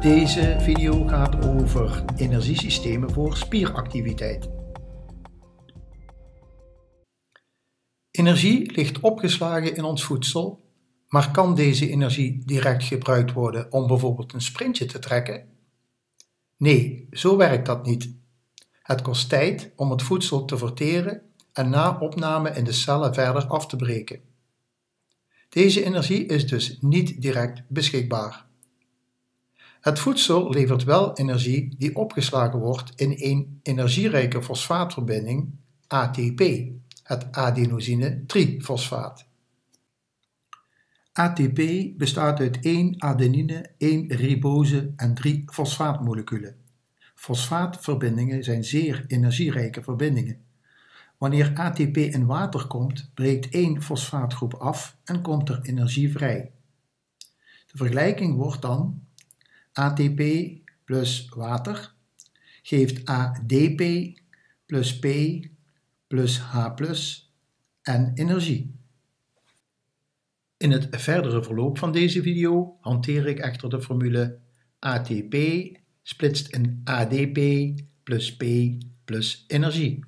Deze video gaat over energiesystemen voor spieractiviteit. Energie ligt opgeslagen in ons voedsel, maar kan deze energie direct gebruikt worden om bijvoorbeeld een sprintje te trekken? Nee, zo werkt dat niet. Het kost tijd om het voedsel te verteren en na opname in de cellen verder af te breken. Deze energie is dus niet direct beschikbaar. Het voedsel levert wel energie die opgeslagen wordt in een energierijke fosfaatverbinding ATP, het adenosine trifosfaat. ATP bestaat uit 1 adenine, 1 ribose en 3 fosfaatmoleculen. Fosfaatverbindingen zijn zeer energierijke verbindingen. Wanneer ATP in water komt, breekt één fosfaatgroep af en komt er energie vrij. De vergelijking wordt dan ATP plus water geeft ADP plus P plus H plus en energie. In het verdere verloop van deze video hanteer ik echter de formule ATP splitst in ADP plus P plus energie.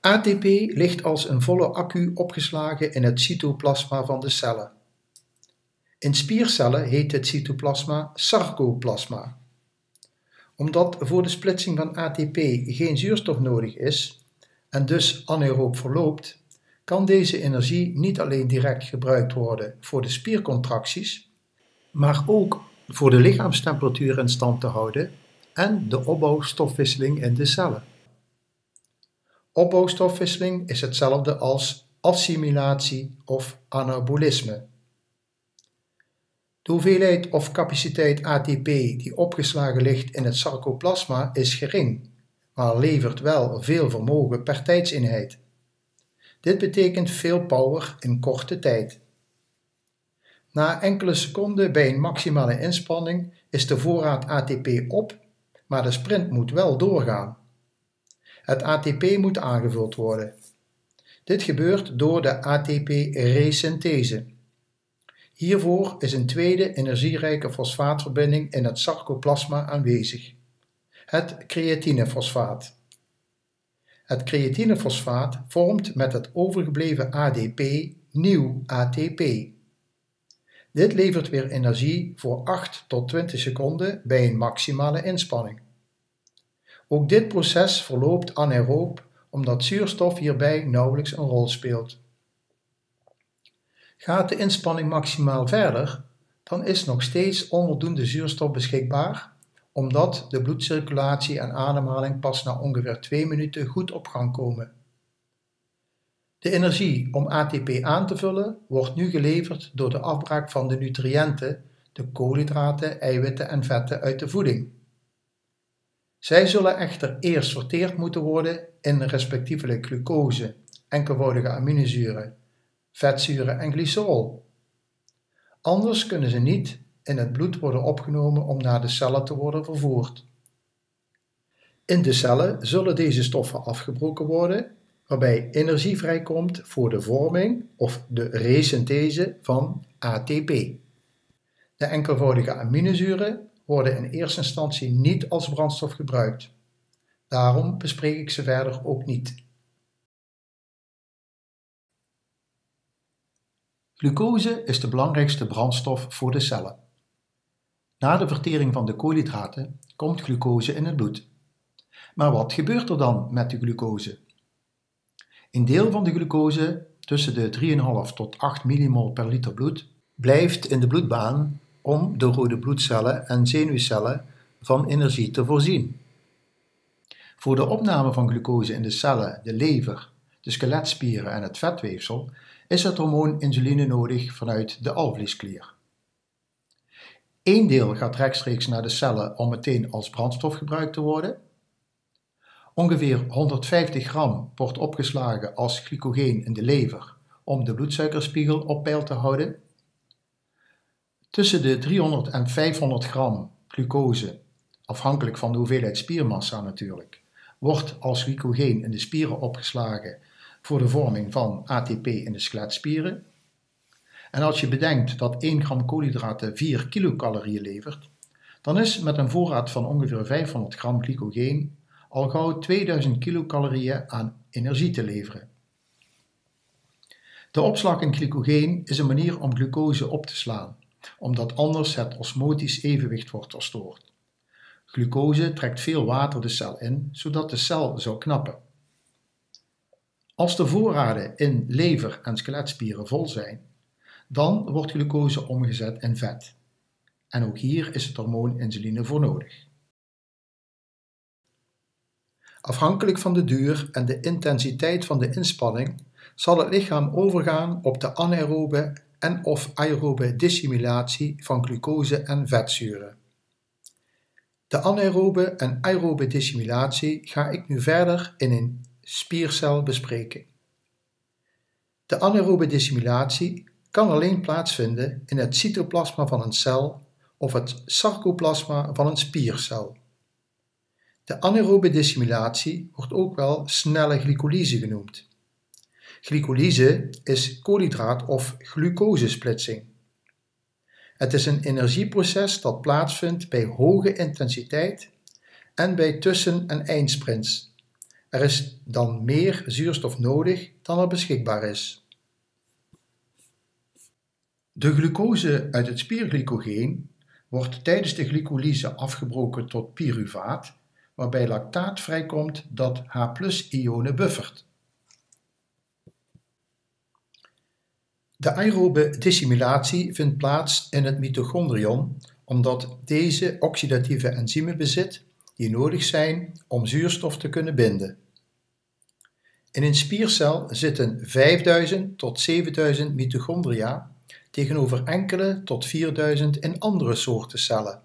ATP ligt als een volle accu opgeslagen in het cytoplasma van de cellen. In spiercellen heet het cytoplasma sarcoplasma. Omdat voor de splitsing van ATP geen zuurstof nodig is en dus anaeroop verloopt, kan deze energie niet alleen direct gebruikt worden voor de spiercontracties, maar ook voor de lichaamstemperatuur in stand te houden en de opbouwstofwisseling in de cellen. Opbouwstofwisseling is hetzelfde als assimilatie of anabolisme. De hoeveelheid of capaciteit ATP die opgeslagen ligt in het sarcoplasma is gering, maar levert wel veel vermogen per tijdseenheid. Dit betekent veel power in korte tijd. Na enkele seconden bij een maximale inspanning is de voorraad ATP op, maar de sprint moet wel doorgaan. Het ATP moet aangevuld worden. Dit gebeurt door de ATP-resynthese. Hiervoor is een tweede energierijke fosfaatverbinding in het sarcoplasma aanwezig, het creatinefosfaat. Het creatinefosfaat vormt met het overgebleven ADP nieuw ATP. Dit levert weer energie voor 8 tot 20 seconden bij een maximale inspanning. Ook dit proces verloopt anaeroop omdat zuurstof hierbij nauwelijks een rol speelt. Gaat de inspanning maximaal verder, dan is nog steeds onvoldoende zuurstof beschikbaar, omdat de bloedcirculatie en ademhaling pas na ongeveer 2 minuten goed op gang komen. De energie om ATP aan te vullen wordt nu geleverd door de afbraak van de nutriënten, de koolhydraten, eiwitten en vetten uit de voeding. Zij zullen echter eerst verteerd moeten worden in respectievelijk glucose, enkelvoudige aminozuren, vetzuren en glycerol. Anders kunnen ze niet in het bloed worden opgenomen om naar de cellen te worden vervoerd. In de cellen zullen deze stoffen afgebroken worden, waarbij energie vrijkomt voor de vorming of de resynthese van ATP. De enkelvoudige aminozuren worden in eerste instantie niet als brandstof gebruikt. Daarom bespreek ik ze verder ook niet. Glucose is de belangrijkste brandstof voor de cellen. Na de vertering van de koolhydraten komt glucose in het bloed. Maar wat gebeurt er dan met de glucose? Een deel van de glucose, tussen de 3,5 tot 8 mmol per liter bloed, blijft in de bloedbaan om de rode bloedcellen en zenuwcellen van energie te voorzien. Voor de opname van glucose in de cellen, de lever, de skeletspieren en het vetweefsel is het hormoon insuline nodig vanuit de alvleesklier. Eén deel gaat rechtstreeks naar de cellen om meteen als brandstof gebruikt te worden. Ongeveer 150 gram wordt opgeslagen als glycogeen in de lever om de bloedsuikerspiegel op peil te houden Tussen de 300 en 500 gram glucose, afhankelijk van de hoeveelheid spiermassa natuurlijk, wordt als glycogeen in de spieren opgeslagen voor de vorming van ATP in de skeletspieren. En als je bedenkt dat 1 gram koolhydraten 4 kilocalorieën levert, dan is met een voorraad van ongeveer 500 gram glycogeen al gauw 2000 kilocalorieën aan energie te leveren. De opslag in glycogeen is een manier om glucose op te slaan, omdat anders het osmotisch evenwicht wordt verstoord. Glucose trekt veel water de cel in, zodat de cel zou knappen. Als de voorraden in lever en skeletspieren vol zijn, dan wordt glucose omgezet in vet. En ook hier is het hormoon insuline voor nodig. Afhankelijk van de duur en de intensiteit van de inspanning zal het lichaam overgaan op de anaerobe en of aerobe dissimulatie van glucose en vetzuren. De anaerobe en aerobe dissimulatie ga ik nu verder in een spiercel bespreken. De anaerobe dissimulatie kan alleen plaatsvinden in het cytoplasma van een cel of het sarcoplasma van een spiercel. De anaerobe dissimulatie wordt ook wel snelle glycolyse genoemd. Glycolyse is koolhydraat- of glucosesplitsing. Het is een energieproces dat plaatsvindt bij hoge intensiteit en bij tussen- en eindsprints. Er is dan meer zuurstof nodig dan er beschikbaar is. De glucose uit het spierglycogeen wordt tijdens de glycolyse afgebroken tot pyruvaat, waarbij lactaat vrijkomt dat H+-ionen buffert. De aerobe dissimulatie vindt plaats in het mitochondrion omdat deze oxidatieve enzymen bezit die nodig zijn om zuurstof te kunnen binden. In een spiercel zitten 5000 tot 7000 mitochondria tegenover enkele tot 4000 in andere soorten cellen.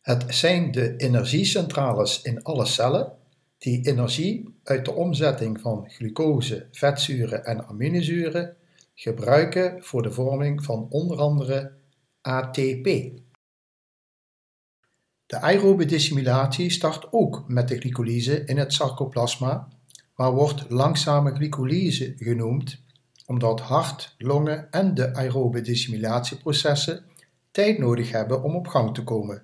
Het zijn de energiecentrales in alle cellen die energie uit de omzetting van glucose, vetzuren en aminozuren gebruiken voor de vorming van onder andere ATP. De aerobe dissimulatie start ook met de glycolyse in het sarcoplasma, maar wordt langzame glycolyse genoemd omdat hart, longen en de aerobe dissimulatieprocessen tijd nodig hebben om op gang te komen.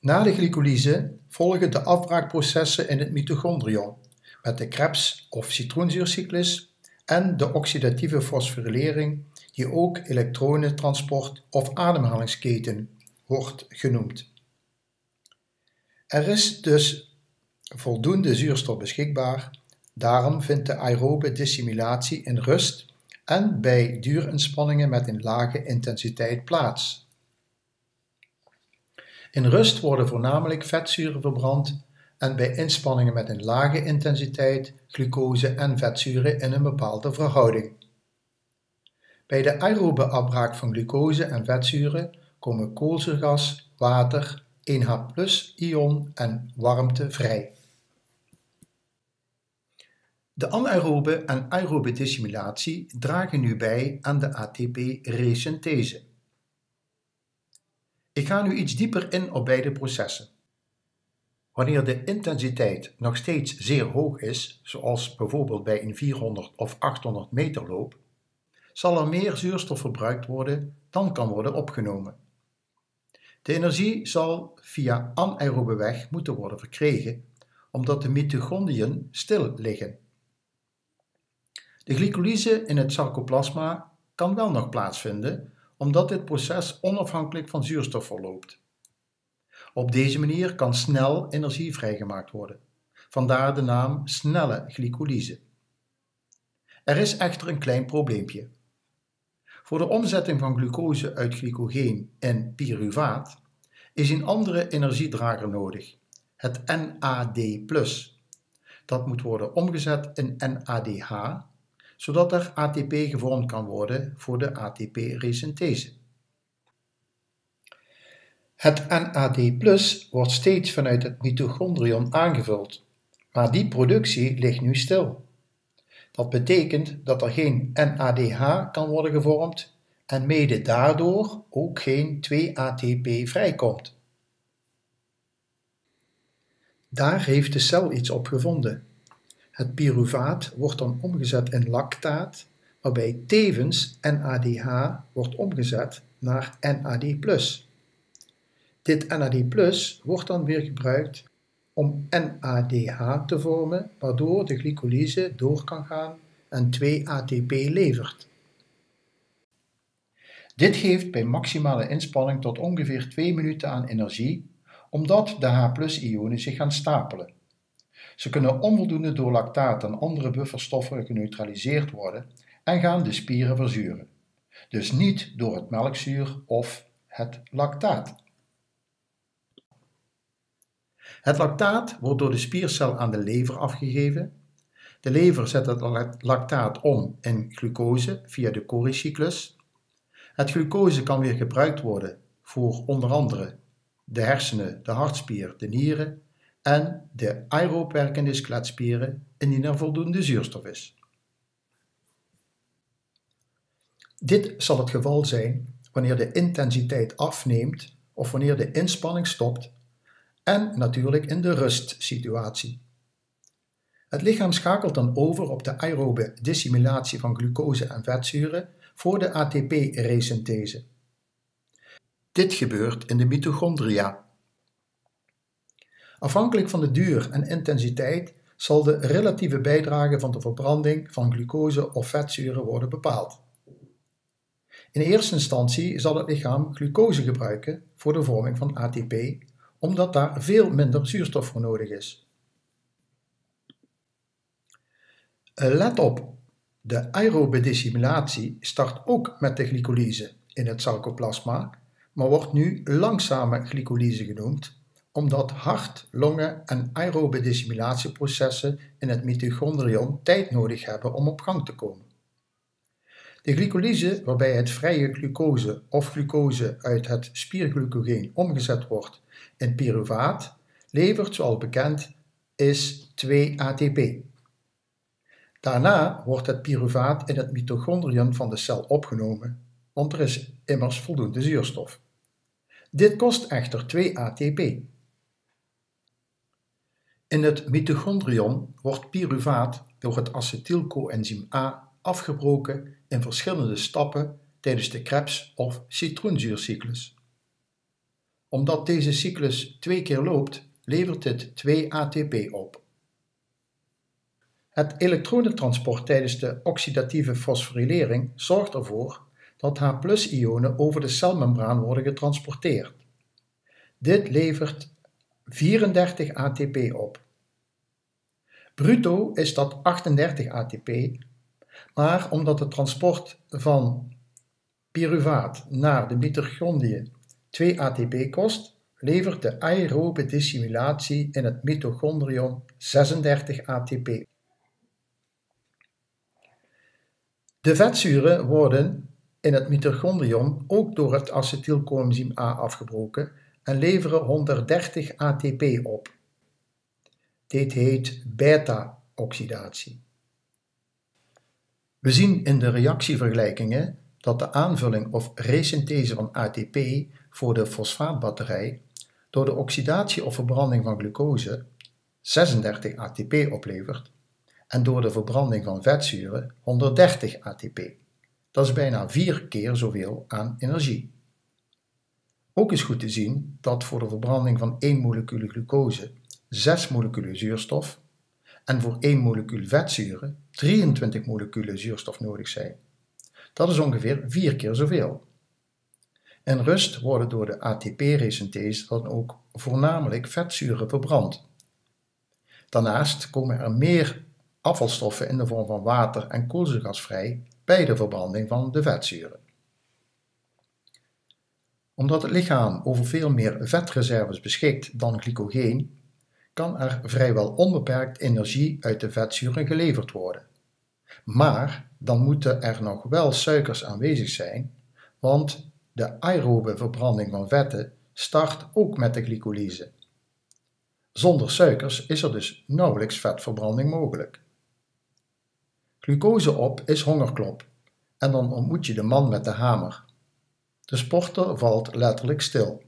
Na de glycolyse volgen de afbraakprocessen in het mitochondrion met de Krebs- of citroenzuurcyclus en de oxidatieve fosforylering die ook elektronentransport of ademhalingsketen wordt genoemd. Er is dus voldoende zuurstof beschikbaar, daarom vindt de aerobe dissimulatie in rust en bij duurinspanningen met een lage intensiteit plaats. In rust worden voornamelijk vetzuren verbrand en bij inspanningen met een lage intensiteit glucose en vetzuren in een bepaalde verhouding. Bij de aerobe afbraak van glucose en vetzuren komen koolzuurgas, water, 1H+-ion en warmte vrij. De anaerobe en aerobe dissimulatie dragen nu bij aan de ATP-resynthese. Ik ga nu iets dieper in op beide processen. Wanneer de intensiteit nog steeds zeer hoog is, zoals bijvoorbeeld bij een 400 of 800 meter loop, zal er meer zuurstof verbruikt worden dan kan worden opgenomen. De energie zal via anaerobe weg moeten worden verkregen, omdat de mitochondriën stil liggen. De glycolyse in het sarcoplasma kan wel nog plaatsvinden, omdat dit proces onafhankelijk van zuurstof verloopt. Op deze manier kan snel energie vrijgemaakt worden. Vandaar de naam snelle glycolyse. Er is echter een klein probleempje. Voor de omzetting van glucose uit glycogeen in pyruvaat is een andere energiedrager nodig, het NAD+. Dat moet worden omgezet in NADH zodat er ATP gevormd kan worden voor de ATP-resynthese. Het NAD+ wordt steeds vanuit het mitochondrion aangevuld, maar die productie ligt nu stil. Dat betekent dat er geen NADH kan worden gevormd en mede daardoor ook geen 2-ATP vrijkomt. Daar heeft de cel iets op gevonden. Het pyruvaat wordt dan omgezet in lactaat, waarbij tevens NADH wordt omgezet naar NAD+. Dit NAD+, wordt dan weer gebruikt om NADH te vormen, waardoor de glycolyse door kan gaan en 2 ATP levert. Dit geeft bij maximale inspanning tot ongeveer 2 minuten aan energie, omdat de H+-ionen zich gaan stapelen. Ze kunnen onvoldoende door lactaat en andere bufferstoffen geneutraliseerd worden en gaan de spieren verzuren. Dus niet door het melkzuur of het lactaat. Het lactaat wordt door de spiercel aan de lever afgegeven. De lever zet het lactaat om in glucose via de Cori-cyclus. Het glucose kan weer gebruikt worden voor onder andere de hersenen, de hartspier, de nieren en de aeroop werkende indien er voldoende zuurstof is. Dit zal het geval zijn wanneer de intensiteit afneemt of wanneer de inspanning stopt en natuurlijk in de rustsituatie. Het lichaam schakelt dan over op de aerobe dissimulatie van glucose en vetzuren voor de ATP-resynthese. Dit gebeurt in de mitochondria. Afhankelijk van de duur en intensiteit zal de relatieve bijdrage van de verbranding van glucose of vetzuren worden bepaald. In eerste instantie zal het lichaam glucose gebruiken voor de vorming van ATP omdat daar veel minder zuurstof voor nodig is. Eh, let op, de aerobe dissimulatie start ook met de glycolyse in het sarcoplasma, maar wordt nu langzame glycolyse genoemd, omdat hart, longen en aerobe dissimulatieprocessen in het mitochondrion tijd nodig hebben om op gang te komen. De glycolyse, waarbij het vrije glucose of glucose uit het spierglycogeen omgezet wordt in pyruvaat levert, zoals bekend is, 2 ATP. Daarna wordt het pyruvaat in het mitochondrion van de cel opgenomen, want er is immers voldoende zuurstof. Dit kost echter 2 ATP. In het mitochondrion wordt pyruvaat door het acetylcoenzym A afgebroken in verschillende stappen tijdens de Krebs- of citroenzuurcyclus omdat deze cyclus twee keer loopt, levert dit 2 ATP op. Het elektronentransport tijdens de oxidatieve fosforilering zorgt ervoor dat H+-ionen over de celmembraan worden getransporteerd. Dit levert 34 ATP op. Bruto is dat 38 ATP, maar omdat het transport van pyruvaat naar de mitochondriën 2 ATP kost, levert de aerobe dissimulatie in het mitochondrion 36 ATP. De vetzuren worden in het mitochondrion ook door het acetylcoenzym A afgebroken en leveren 130 ATP op. Dit heet beta-oxidatie. We zien in de reactievergelijkingen dat de aanvulling of resynthese van ATP voor de fosfaatbatterij door de oxidatie of verbranding van glucose 36 ATP oplevert en door de verbranding van vetzuren 130 ATP. Dat is bijna vier keer zoveel aan energie. Ook is goed te zien dat voor de verbranding van 1 molecuul glucose 6 moleculen zuurstof en voor 1 molecuul vetzuren 23 moleculen zuurstof nodig zijn. Dat is ongeveer vier keer zoveel. In rust worden door de ATP-resynthese dan ook voornamelijk vetzuren verbrand. Daarnaast komen er meer afvalstoffen in de vorm van water en koolzuurgas vrij bij de verbranding van de vetzuren. Omdat het lichaam over veel meer vetreserves beschikt dan glycogeen, kan er vrijwel onbeperkt energie uit de vetzuren geleverd worden. Maar dan moeten er nog wel suikers aanwezig zijn, want de aerobe verbranding van vetten start ook met de glycolyse. Zonder suikers is er dus nauwelijks vetverbranding mogelijk. Glucose op is hongerklop en dan ontmoet je de man met de hamer. De sporter valt letterlijk stil.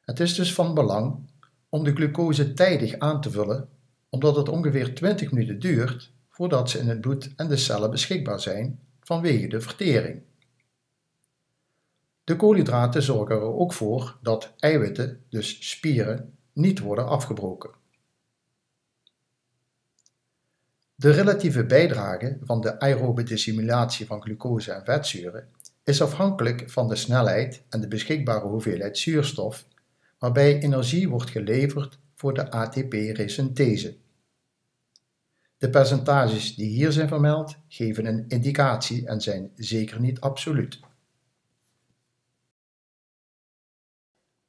Het is dus van belang om de glucose tijdig aan te vullen, omdat het ongeveer 20 minuten duurt voordat ze in het bloed en de cellen beschikbaar zijn vanwege de vertering. De koolhydraten zorgen er ook voor dat eiwitten, dus spieren, niet worden afgebroken. De relatieve bijdrage van de aerobe dissimulatie van glucose en vetzuren is afhankelijk van de snelheid en de beschikbare hoeveelheid zuurstof, waarbij energie wordt geleverd voor de ATP-resynthese. De percentages die hier zijn vermeld geven een indicatie en zijn zeker niet absoluut.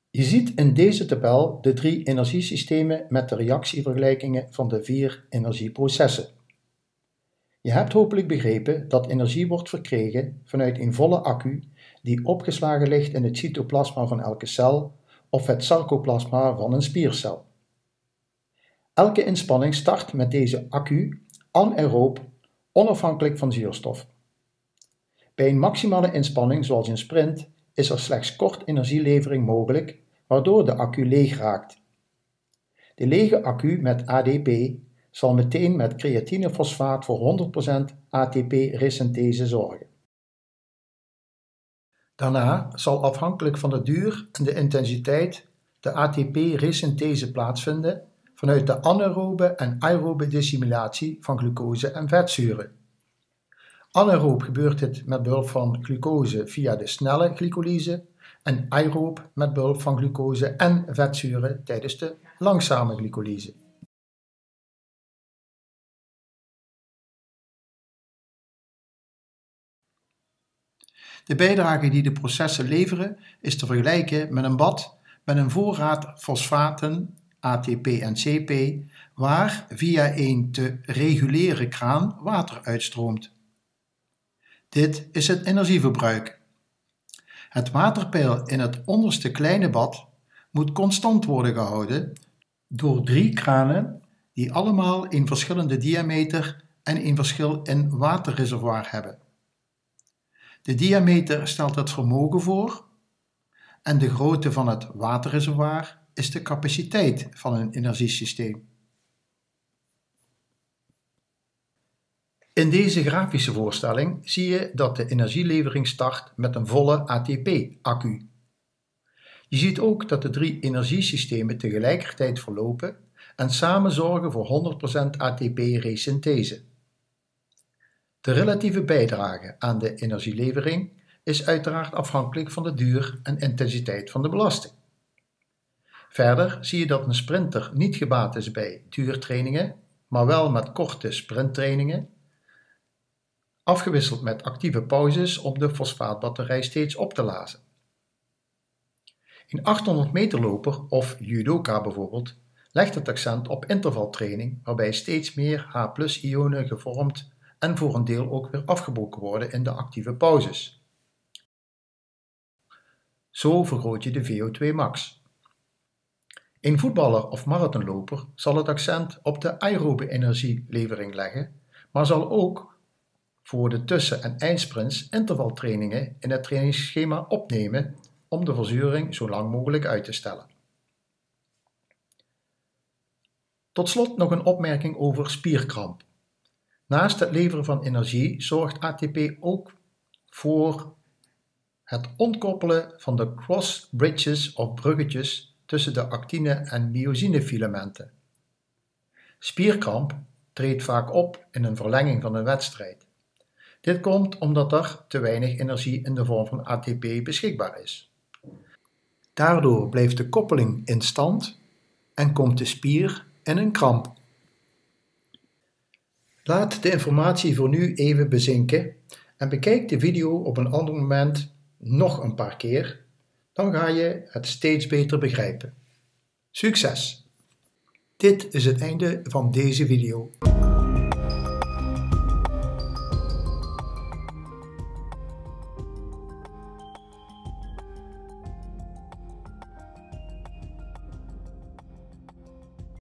Je ziet in deze tabel de drie energiesystemen met de reactievergelijkingen van de vier energieprocessen. Je hebt hopelijk begrepen dat energie wordt verkregen vanuit een volle accu die opgeslagen ligt in het cytoplasma van elke cel of het sarcoplasma van een spiercel. Elke inspanning start met deze accu anaeroop, onafhankelijk van zuurstof. Bij een maximale inspanning, zoals een sprint, is er slechts kort energielevering mogelijk, waardoor de accu leeg raakt. De lege accu met ADP zal meteen met creatinefosfaat voor 100% ATP-resynthese zorgen. Daarna zal afhankelijk van de duur en de intensiteit de ATP-resynthese plaatsvinden vanuit de anaerobe en aerobe dissimulatie van glucose en vetzuren. Anaeroop gebeurt dit met behulp van glucose via de snelle glycolyse en aeroob met behulp van glucose en vetzuren tijdens de langzame glycolyse. De bijdrage die de processen leveren is te vergelijken met een bad met een voorraad fosfaten, ATP en CP, waar via een te reguleren kraan water uitstroomt. Dit is het energieverbruik. Het waterpeil in het onderste kleine bad moet constant worden gehouden door drie kranen die allemaal een verschillende diameter en een verschil in waterreservoir hebben. De diameter stelt het vermogen voor en de grootte van het waterreservoir is de capaciteit van een energiesysteem. In deze grafische voorstelling zie je dat de energielevering start met een volle ATP-accu. Je ziet ook dat de drie energiesystemen tegelijkertijd verlopen en samen zorgen voor 100% ATP-resynthese. De relatieve bijdrage aan de energielevering is uiteraard afhankelijk van de duur en intensiteit van de belasting. Verder zie je dat een sprinter niet gebaat is bij duurtrainingen, maar wel met korte sprinttrainingen, afgewisseld met actieve pauzes om de fosfaatbatterij steeds op te lazen. Een 800 meter loper of judoka bijvoorbeeld legt het accent op intervaltraining waarbij steeds meer H+-ionen gevormd en voor een deel ook weer afgebroken worden in de actieve pauzes. Zo vergroot je de VO2 max. Een voetballer of marathonloper zal het accent op de aerobe energielevering leggen, maar zal ook voor de tussen- en eindsprints intervaltrainingen in het trainingsschema opnemen om de verzuring zo lang mogelijk uit te stellen. Tot slot nog een opmerking over spierkramp. Naast het leveren van energie zorgt ATP ook voor het ontkoppelen van de cross bridges of bruggetjes tussen de actine- en myosinefilamenten. Spierkramp treedt vaak op in een verlenging van een wedstrijd. Dit komt omdat er te weinig energie in de vorm van ATP beschikbaar is. Daardoor blijft de koppeling in stand en komt de spier in een kramp. Laat de informatie voor nu even bezinken en bekijk de video op een ander moment nog een paar keer. Dan ga je het steeds beter begrijpen. Succes! Dit is het einde van deze video.